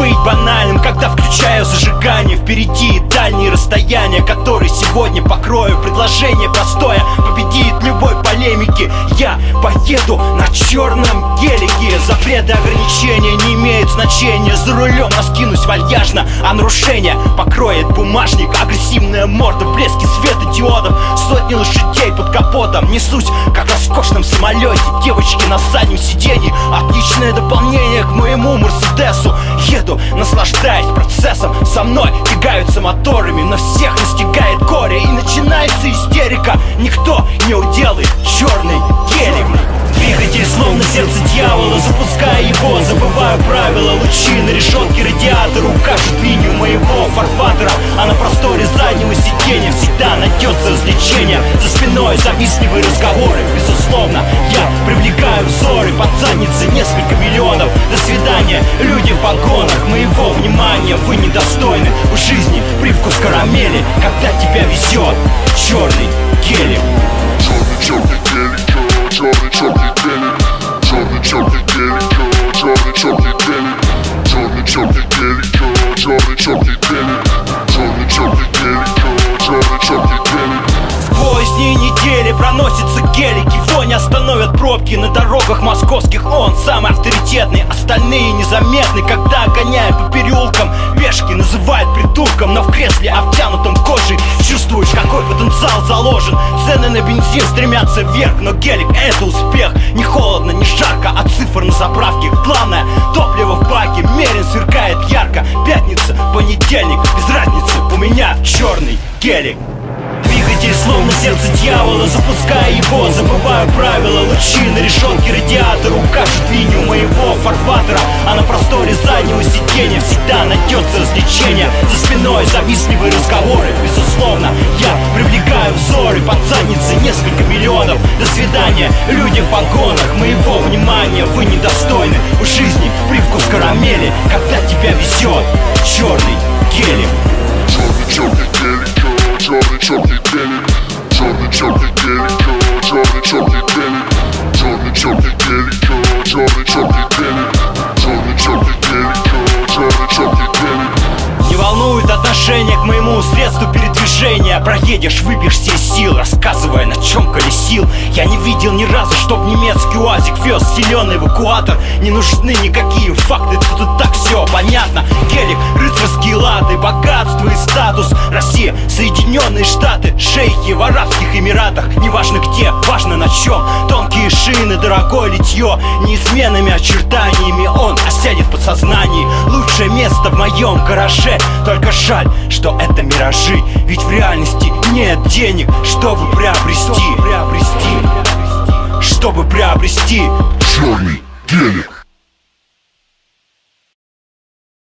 быть банальным Когда включаю зажигание. Впереди дальние расстояния Которые сегодня покрою. Предложение простое Победит любой полемики. Я поеду на черном гелике. Запреты ограничения не имеют значения. За рулем раскинусь вальяжно А нарушение покроет бумажник. Агрессивная морда в блеске светодиодов Сотни лошадей под капотом. Несусь, как роскошном самолете Девочки на заднем сиденье. Отличное дополнение к моему Мерседесу. Еду, наслаждаясь процессом. Со мной тягаются моторами На всех настигает горе. И начинается истерика. Никто не уделает черный гелик Двигатель словно сердце дьявола. Запуская его, забываю правила. Лучи на решетке найдется развлечение За спиной завистливые разговоры. Безусловно, я привлекаю взоры Под задницей несколько миллионов. До свидания, люди в погонах. Моего внимания вы недостойны. У жизни привкус карамели Когда тебя везет черный дни недели проносятся гелики. Его не остановят пробки на дорогах московских. Он самый авторитетный, остальные незаметны. Когда гоняем по переулкам Пешки называют придурком. Но в кресле обтянутом кожей Чувствуешь, какой потенциал заложен. Цены на бензин стремятся вверх Но гелик это успех. Не холодно, не жарко, а цифр на заправке. Главное, топливо в баке Мерин сверкает ярко. Пятница, понедельник, без разницы У меня черный гелик Двигатель словно сердце дьявола Запуская его, забываю правила Лучи на решетке радиатора Укажут линию моего фарфатера А на просторе заднего сиденья Всегда найдется развлечение. За спиной завистливые разговоры Безусловно, я привлекаю взоры Под задницей несколько миллионов. До свидания, люди в погонах. Моего внимания вы недостойны. У жизни привкус карамели Когда тебя везет черный гелик Не волнует отношение к моему средству передвижения. Проедешь, выпьешь все сил, рассказывая, на чем колесил. Я не видел ни разу, чтоб немецкий УАЗик вез зеленый эвакуатор. Не нужны никакие факты, тут и так все понятно. Гелик, рыцарские Соединенные Штаты, шейхи в Арабских Эмиратах. Неважно где, важно на чем Тонкие шины, дорогое литье. Неизменными очертаниями он осядет в подсознании. Лучшее место в моем гараже. Только жаль, что это миражи. Ведь в реальности нет денег, чтобы приобрести. Чтобы приобрести. Черный гелик